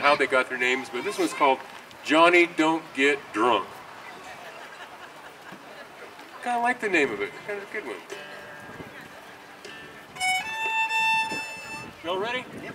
how they got their names, but this one's called Johnny Don't Get Drunk. Kind of like the name of it. Kind of a good one. Y'all ready? Yep.